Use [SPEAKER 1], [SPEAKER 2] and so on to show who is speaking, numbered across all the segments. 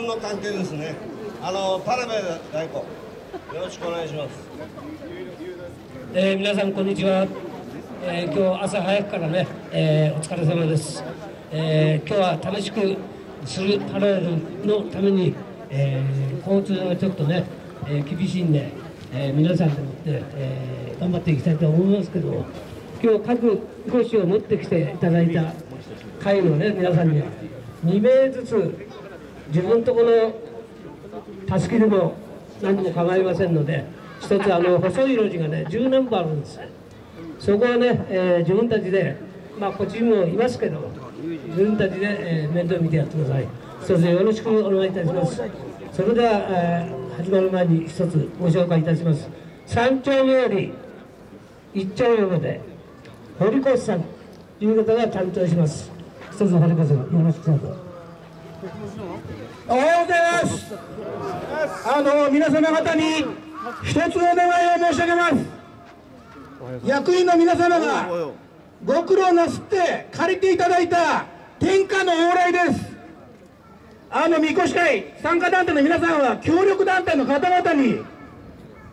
[SPEAKER 1] 通の関係ですね。あの田辺大子よろしくお願いします、
[SPEAKER 2] えー、皆さんこんにちは、えー、今日朝早くからね、えー、お疲れ様です、えー、今日は楽しくするパレードのために、えー、交通がちょっとね、えー、厳しいんで、えー、皆さんでもって、えー、頑張っていきたいと思いますけど今日各講師を持ってきていただいた会のね皆さんには2名ずつ自分とこのたすきでも何でも構いませんので一つあの細い路地がね10年歩あるんです。そこはね、えー、自分たちでまあこっちにもいますけど自分たちで、えー、面倒見てやってください。一つよろしくお願いいたします。それでは、えー、始まる前に一つご紹介いたします。3丁目より1丁目まで堀越さんという方が担当します。一つ堀越さんよろしくどうぞ。
[SPEAKER 3] おはようございます。あの皆様方に一つお願いを申し上げます。役員の皆様がご苦労なすって借りていただいた天下の往来です。あのみこし会参加団体の皆さんは協力団体の方々に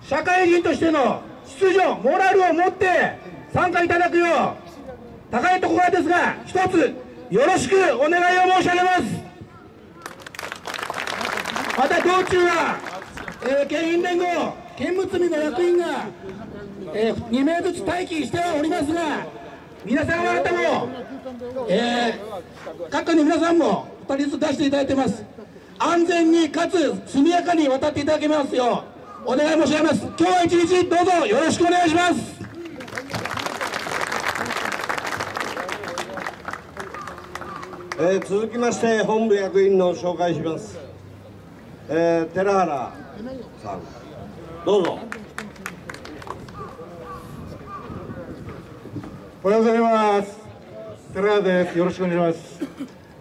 [SPEAKER 3] 社会人としての秩序モラルを持って参加いただくよう高いところですが一つよろしくお願いを申し上げます。また道中は、えー、県員連合県務積の役員が、えー、2名ずつ待機しておりますが皆さん方も、えー、各の皆さんも2人ずつ出していただいてます。安全にかつ速やかに渡っていただけますようお願い申し上げます。今日は一日どうぞよろしくお願いします。
[SPEAKER 1] えー、続きまして本部役員の紹介します、えー、寺原さん。どうぞ。
[SPEAKER 4] おはようございます。寺原です。よろしくお願いします、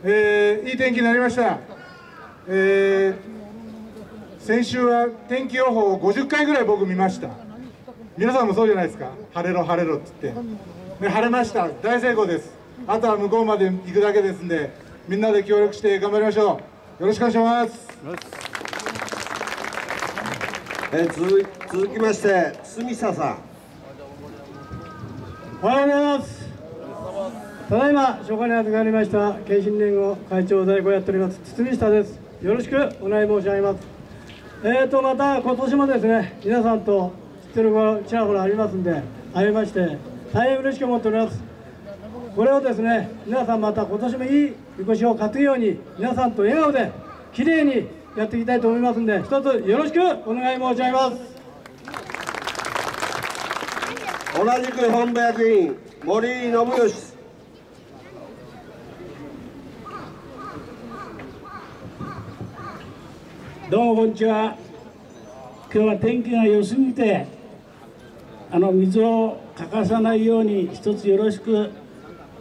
[SPEAKER 4] えー、いい天気になりました、えー、先週は天気予報を50回ぐらい僕見ました。皆さんもそうじゃないですか。晴れろ晴れろって言って、晴れました。大成功です。あとは向こうまで行くだけですんでみんなで協力して頑張りましょう。よろしくお願いします。
[SPEAKER 1] え、続続きまして住佐さん。
[SPEAKER 5] おはようございます。ただいま初夏に預かりました県新連合会長代行やっております堤下です。よろしくお願い申し上げます。えーとまた今年もですね皆さんと知ってる頃ちらほらありますんで会いまして大変嬉しく思っております。これをですね皆さんまた今年もいいみこしを担ぐように皆さんと笑顔できれいにやっていきたいと思いますんで一つよろしくお願い申し上げます。
[SPEAKER 1] 同じく本部役員森信義。
[SPEAKER 6] どうもこんにちは。今日は天気が良すぎてあの水を欠かさないように一つよろしく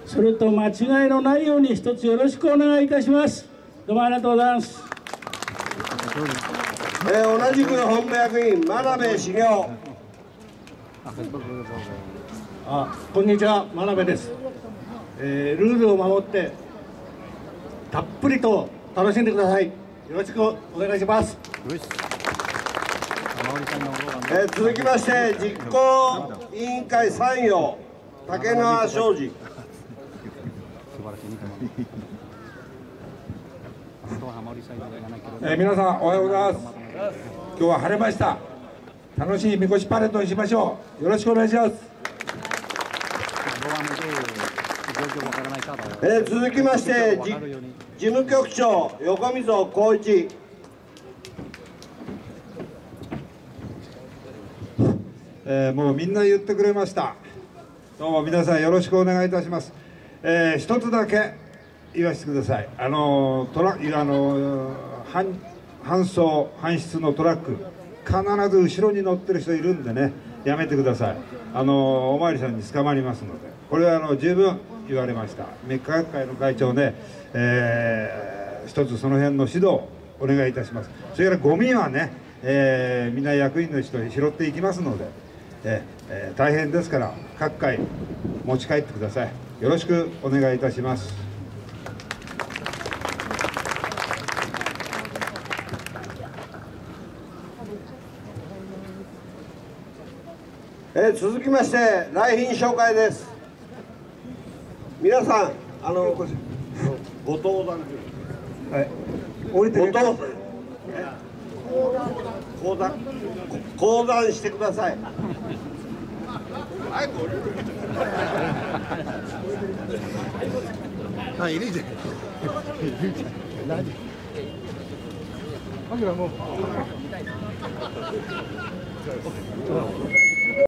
[SPEAKER 6] それと間違いのないように一つよろしくお願いいたします。どうもありがとうございます
[SPEAKER 1] えー、同じく本部役員真鍋茂雄。
[SPEAKER 7] あこんにちは。真鍋です、えー、ルールを守ってたっぷりと楽しんでください。よろしくお願いします。
[SPEAKER 1] えー、続きまして実行委員会参与竹縄昌司
[SPEAKER 4] えー、皆さんおはようございます。今日は晴れました。楽しいみこしパレードにしましょう。よろしくお願いします。
[SPEAKER 1] えー、続きまして事務局長横溝光一。
[SPEAKER 4] えー、もうみんな言ってくれました。どうも皆さんよろしくお願いいたします、えー、一つだけ言わせてください。あのトラあの搬搬送搬出のトラック必ず後ろに乗ってる人いるんでねやめてください。あのお巡りさんに捕まりますので。これはあの十分言われました。メッカ学会の会長で、えー、一つその辺の指導お願いいたします。それからゴミはね、えー、みんな役員の人に拾っていきますので、えー、大変ですから各界持ち帰ってください。よろしくお願いいたします。
[SPEAKER 1] えー続きまして来賓紹介です。皆さんあのご登壇
[SPEAKER 4] はい。降りて
[SPEAKER 1] ご登壇講談講談してください。
[SPEAKER 8] カメラもう